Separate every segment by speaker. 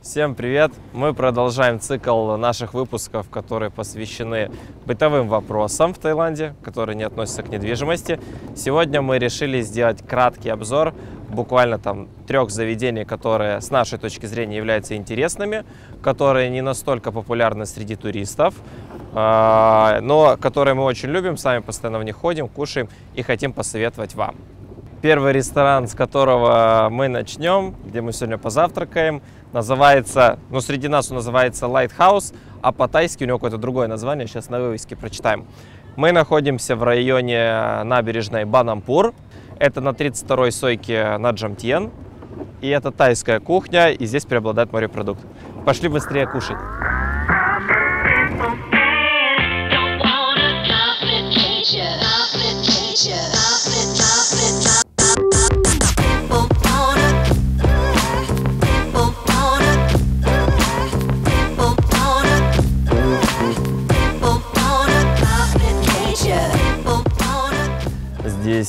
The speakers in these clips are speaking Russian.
Speaker 1: Всем привет! Мы продолжаем цикл наших выпусков, которые посвящены бытовым вопросам в Таиланде, которые не относятся к недвижимости. Сегодня мы решили сделать краткий обзор буквально там трех заведений, которые с нашей точки зрения являются интересными, которые не настолько популярны среди туристов, а, но которые мы очень любим, сами постоянно в них ходим, кушаем и хотим посоветовать вам. Первый ресторан, с которого мы начнем, где мы сегодня позавтракаем, называется, ну, среди нас он называется Lighthouse, а по-тайски у него какое-то другое название, сейчас на вывеске прочитаем. Мы находимся в районе набережной Банампур, это на 32-й сойке на Джамтьен, и это тайская кухня, и здесь преобладает морепродукт. Пошли быстрее кушать.
Speaker 2: Don't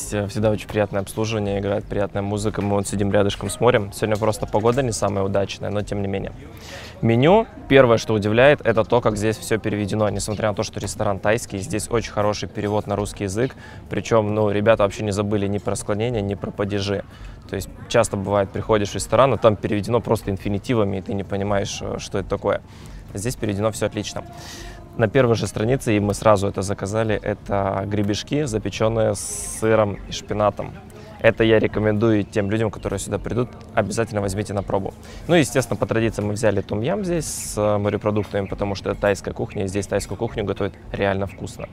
Speaker 1: всегда очень приятное обслуживание, играет приятная музыка. Мы вот сидим рядышком с морем. Сегодня просто погода не самая удачная, но тем не менее. Меню, первое, что удивляет, это то, как здесь все переведено. Несмотря на то, что ресторан тайский, здесь очень хороший перевод на русский язык. Причем, ну, ребята вообще не забыли ни про склонение, ни про падежи. То есть часто бывает, приходишь в ресторан, а там переведено просто инфинитивами, и ты не понимаешь, э, что это такое. Здесь переведено все отлично. На первой же странице, и мы сразу это заказали, это гребешки, запеченные с сыром и шпинатом. Это я рекомендую тем людям, которые сюда придут, обязательно возьмите на пробу. Ну и, естественно, по традиции мы взяли том-ям здесь с э, морепродуктами, потому что тайская кухня, и здесь тайскую кухню готовят реально вкусно.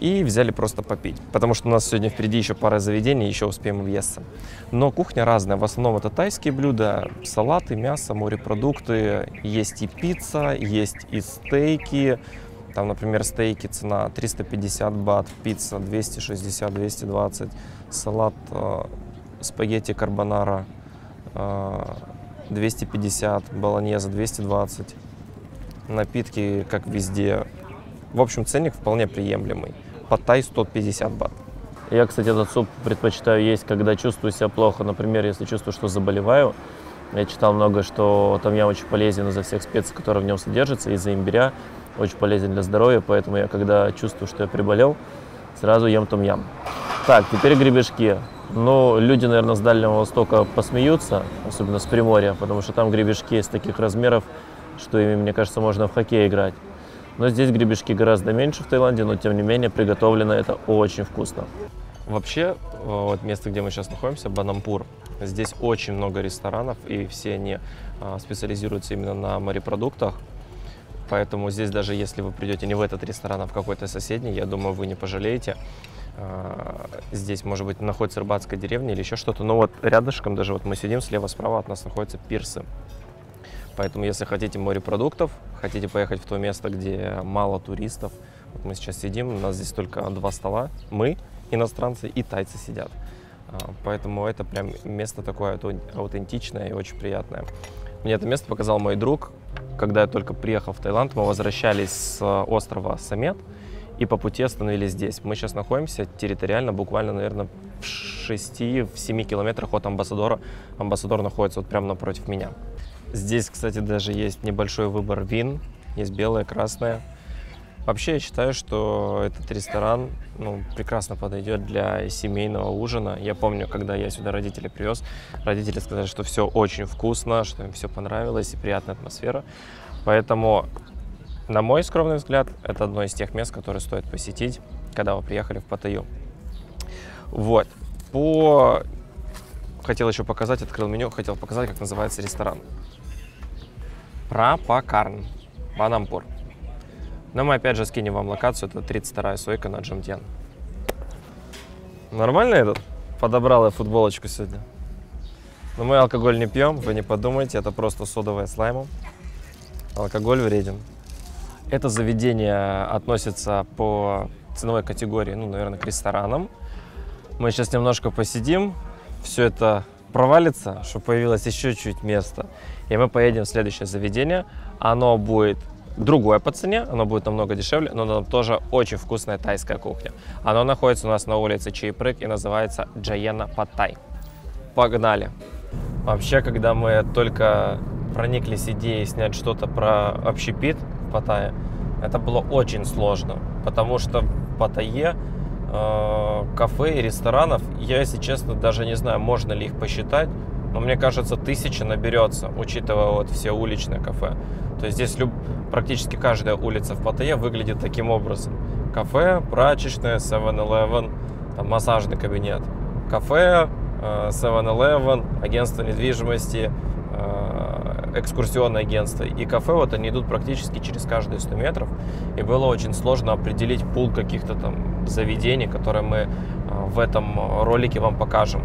Speaker 1: И взяли просто попить, потому что у нас сегодня впереди еще пара заведений, еще успеем въесться. Но кухня разная, в основном это тайские блюда, салаты, мясо, морепродукты, есть и пицца, есть и стейки. Там, например, стейки цена 350 бат, пицца 260-220, салат э, спагетти карбонара э, 250, болоньеза 220, напитки, как везде. В общем, ценник вполне приемлемый. Паттай 150 бат. Я, кстати, этот суп предпочитаю есть, когда чувствую себя плохо. Например, если чувствую, что заболеваю. Я читал много, что там я очень полезен из-за всех специй, которые в нем содержатся, из-за имбиря. Очень полезен для здоровья, поэтому я, когда чувствую, что я приболел, сразу ем том ям. Так, теперь гребешки. Ну, люди, наверное, с Дальнего Востока посмеются, особенно с Приморья, потому что там гребешки из таких размеров, что ими, мне кажется, можно в хоккей играть. Но здесь гребешки гораздо меньше в Таиланде, но тем не менее приготовлено это очень вкусно. Вообще, э, вот место, где мы сейчас находимся, Банампур, здесь очень много ресторанов, и все они а, специализируются именно на морепродуктах. Поэтому здесь даже если вы придете не в этот ресторан, а в какой-то соседний, я думаю, вы не пожалеете. А, Здесь, может быть, находится рыбацкая деревня или еще что-то. Но вот рядышком, даже вот мы сидим, слева-справа от нас находятся пирсы. Поэтому, если хотите морепродуктов, хотите поехать в то место, где мало туристов, вот мы сейчас сидим, у нас здесь только два стола, мы, иностранцы, и тайцы сидят. А, Поэтому это прям место такое ау- аутентичное и очень приятное. Мне это место показал мой друг, когда я только приехал в Таиланд. Мы возвращались с острова Самет и по пути остановились здесь. Мы сейчас находимся территориально, буквально, наверное, в 6-7 километрах от Амбассадора. Амбассадор находится вот прямо напротив меня. Здесь, кстати, даже есть небольшой выбор вин. Есть белое, красное. Вообще, я считаю, что этот ресторан ну, прекрасно подойдет для семейного ужина. Я помню, когда я сюда родителей привез, родители сказали, что все очень вкусно, что им все понравилось и приятная атмосфера. Поэтому, на мой скромный взгляд, это одно из тех мест, которые стоит посетить, когда вы приехали в Паттайю. Вот. По... Хотел еще показать, открыл меню, хотел показать, как называется ресторан. Прапакарн, Банампур. Но мы опять же скинем вам локацию, это 32-я сойка на Джамтьян. Нормально этот? Подобрал я футболочку сегодня. Но мы алкоголь не пьем, вы не подумайте, это просто содовая с лаймом. Алкоголь вреден. Это заведение относится по ценовой категории, ну, наверное, к ресторанам. Мы сейчас немножко посидим, все это провалится, чтобы появилось еще чуть места. И мы поедем в следующее заведение. Оно будет другое по цене, оно будет намного дешевле, но там тоже очень вкусная тайская кухня. Оно находится у нас на улице Чайпрык и называется Джаена Паттай. Погнали! Вообще, когда мы только прониклись идеей снять что-то про общепит в Паттайе, это было очень сложно, потому что в Паттайе кафе и ресторанов, я, если честно, даже не знаю, можно ли их посчитать, но мне кажется, тысяча наберется, учитывая вот все уличные кафе. То есть здесь люб... практически каждая улица в Паттайе выглядит таким образом. Кафе, прачечная, 7-Eleven, там, массажный кабинет. Кафе, э, 7-Eleven, агентство недвижимости, э, экскурсионное агентство и кафе, вот они идут практически через каждые 100 метров. И было очень сложно определить пул каких-то там заведений, которые мы э, в этом ролике вам покажем.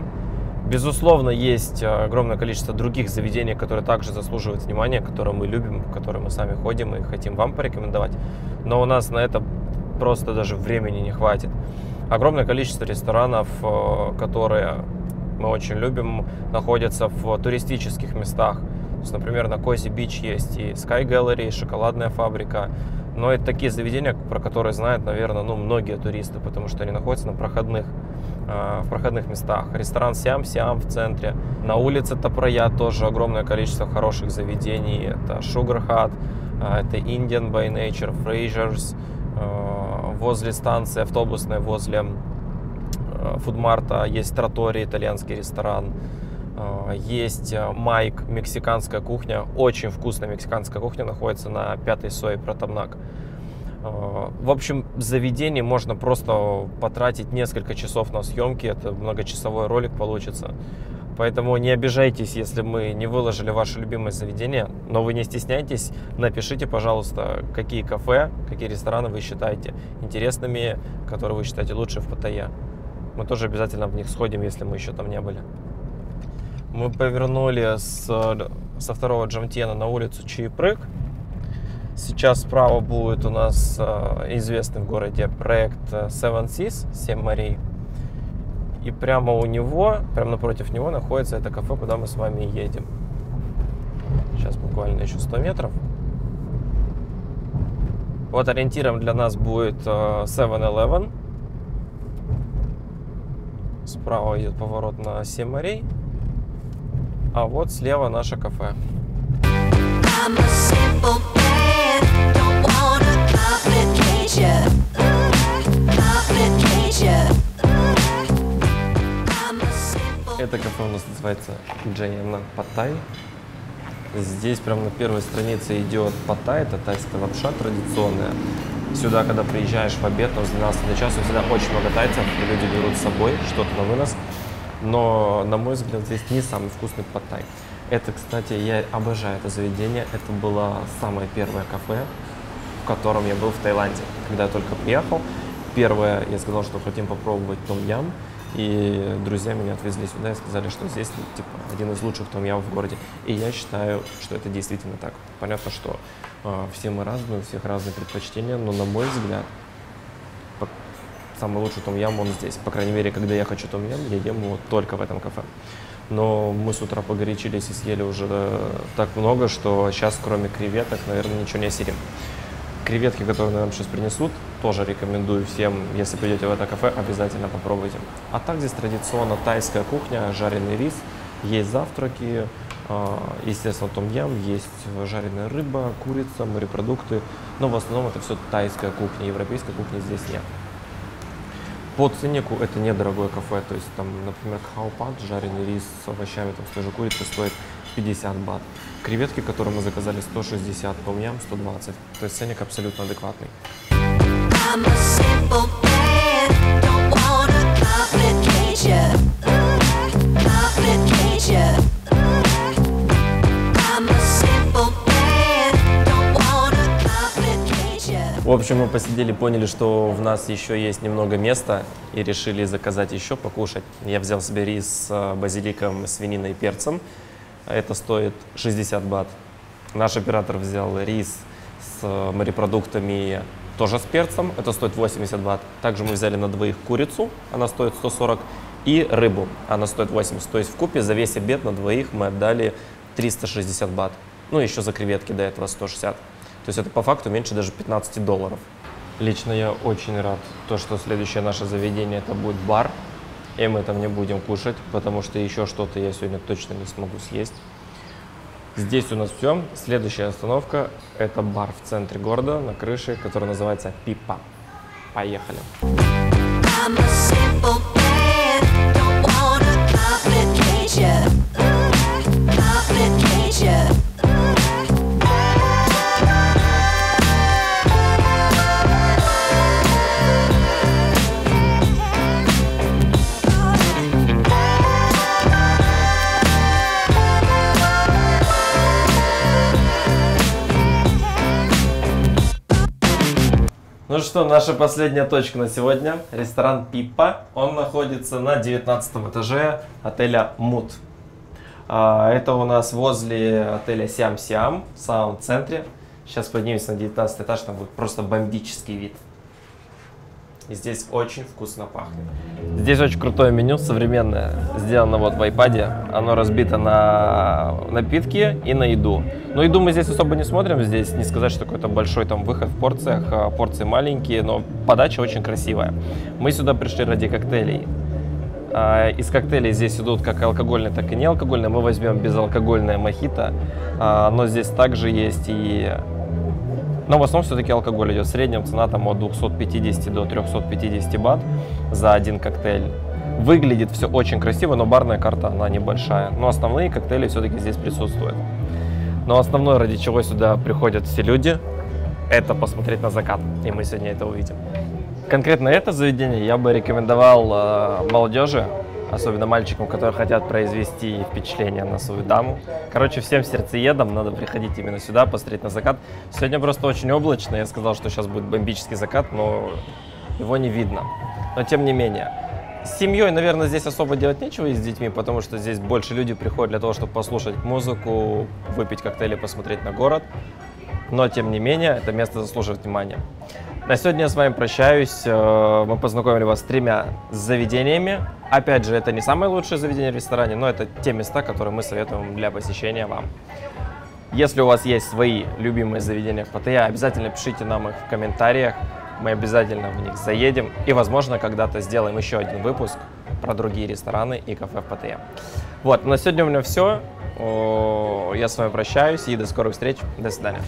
Speaker 1: Безусловно, есть э, огромное количество других заведений, которые также заслуживают внимания, которые мы любим, которые мы сами ходим и хотим вам порекомендовать. Но у нас на это просто даже времени не хватит. Огромное количество ресторанов, э, которые мы очень любим, находятся в туристических местах. Есть, например, на Кози Бич есть и Sky Gallery, и шоколадная фабрика. Но это такие заведения, про которые знают, наверное, ну, многие туристы, потому что они находятся на проходных, э, в проходных местах. Ресторан Сиам Сиам в центре. На улице Топроя тоже огромное количество хороших заведений. Это Sugar Hut, э, это Indian by Nature, Frasers, э, возле станции автобусной, возле э, фудмарта есть Троторий, итальянский ресторан. Э, Есть э, Майк, мексиканская кухня. Очень вкусная мексиканская кухня находится на пятой сое Протамнак. Э, В общем, заведений можно просто потратить несколько часов на съемки. Это многочасовой ролик получится. Поэтому не обижайтесь, если мы не выложили ваше любимое заведение, но вы не стесняйтесь, напишите, пожалуйста, какие кафе, какие рестораны вы считаете интересными, которые вы считаете лучше в Паттайе. Мы тоже обязательно в них сходим, если мы еще там не были. Мы повернули с, со второго Джамтена на улицу Чаепрык. Сейчас справа будет у нас э, известный в городе проект э, Seven Seas, 7 морей. И прямо у него, прямо напротив него находится это кафе, куда мы с вами едем. Сейчас буквально еще 100 метров. Вот ориентиром для нас будет э, 7-Eleven. Справа идет поворот на 7 морей. А вот слева наше кафе. Это кафе у нас называется Джейна Паттай. Здесь прямо на первой странице идет паттай, это тайская лапша традиционная. Сюда, когда приезжаешь в обед, там с 12 до часу, всегда очень много тайцев, люди берут с собой что-то на вынос. Но, на мой взгляд, здесь не самый вкусный паттай. Это, кстати, я обожаю это заведение. Это было самое первое кафе, в котором я был в Таиланде. Когда я только приехал, первое, я сказал, что хотим попробовать том-ям. И друзья меня отвезли сюда и сказали, что здесь типа один из лучших том-ямов в городе. И я считаю, что это действительно так. Понятно, что э, все мы разные, у всех разные предпочтения, но на мой взгляд, самый лучший том-ям он здесь. По крайней мере, когда я хочу том-ям, я ем его только в этом кафе. Но мы с утра погорячились и съели уже так много, что сейчас, кроме креветок, наверное, ничего не осилим. Креветки, которые нам сейчас принесут, тоже рекомендую всем, если придете в это кафе, обязательно попробуйте. А так здесь традиционно тайская кухня, жареный рис, есть завтраки, э, естественно, том-ям, есть жареная рыба, курица, морепродукты. Но в основном это все тайская кухня, европейской кухни здесь нет. По ценнику это недорогое кафе, то есть там, например, кхаопат, жареный рис с овощами, там, с той же курицей стоит 50 бат. Креветки, которые мы заказали, 160, том-ям 120. То есть ценник абсолютно адекватный. В общем, мы посидели, поняли, что в нас еще есть немного места и решили заказать еще покушать. Я взял себе рис с э, базиликом, свининой и перцем. Это стоит 60 бат. Наш оператор взял рис с э, морепродуктами, тоже с перцем. Это стоит 80 бат. Также мы взяли на двоих курицу, она стоит 140, и рыбу, она стоит 80. То есть в купе за весь обед на двоих мы отдали 360 бат. Ну, еще за креветки до этого 160. То есть это по факту меньше даже 15 долларов. Лично я очень рад, то, что следующее наше заведение это будет бар. И мы там не будем кушать, потому что еще что-то я сегодня точно не смогу съесть. Здесь у нас все. Следующая остановка – это бар в центре города на крыше, который называется Пипа. Поехали.
Speaker 2: I'm a simple man, don't wanna complicate ya.
Speaker 1: Что, наша последняя точка на сегодня. Ресторан Пипа. Он находится на 19 этаже отеля Мут. А, Это у нас возле отеля Сям Сиам, в самом центре. Сейчас поднимемся на 19 этаж, там будет просто бомбический вид. И здесь очень вкусно пахнет. Здесь очень крутое меню, современное, сделано вот в iPad. Оно разбито на напитки и на еду. Но еду мы здесь особо не смотрим. Здесь не сказать, что какой-то большой там выход в порциях. а Порции маленькие, но подача очень красивая. Мы сюда пришли ради коктейлей. А, Из коктейлей здесь идут как алкогольные, так и неалкогольные. Мы возьмем безалкогольное мохито. А, Оно здесь также есть и но в основном все-таки алкоголь идет. В среднем цена там от 250 до 350 бат за один коктейль. Выглядит все очень красиво, но барная карта, она небольшая. Но основные коктейли все-таки здесь присутствуют. Но основное, ради чего сюда приходят все люди, это посмотреть на закат. И мы сегодня это увидим. Конкретно это заведение я бы рекомендовал э, молодежи, особенно мальчикам, которые хотят произвести впечатление на свою даму. Короче, всем сердцеедам надо приходить именно сюда, посмотреть на закат. Сегодня просто очень облачно, я сказал, что сейчас будет бомбический закат, но его не видно. Но тем не менее. С семьей, наверное, здесь особо делать нечего и с детьми, потому что здесь больше люди приходят для того, чтобы послушать музыку, выпить коктейли, посмотреть на город. Но, тем не менее, это место заслуживает внимания. На сегодня я с вами прощаюсь. Э, Мы познакомили вас с тремя заведениями. Опять же, это не самые лучшие заведения в ресторане, но это те места, которые мы советуем для посещения вам. Если у вас есть свои любимые заведения в Паттайе, обязательно пишите нам их в комментариях. Мы обязательно в них заедем и, возможно, когда-то сделаем еще один выпуск про другие рестораны и кафе в Паттайе. Вот, на сегодня у меня все. Я с вами прощаюсь и до скорых встреч. До свидания.